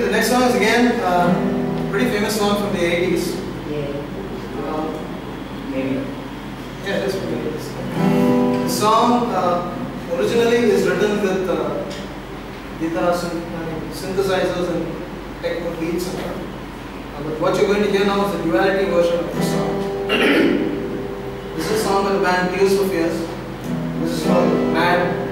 Okay, the next song is again uh, pretty famous song from the 80s. Yeah. Um, Maybe. yeah, it is from the 80s. The song uh, originally is written with uh, guitar synthesizers and techno beats. Uh, but what you're going to hear now is a duality version of the song. this is a song by the band Tears for Fears. This is called Mad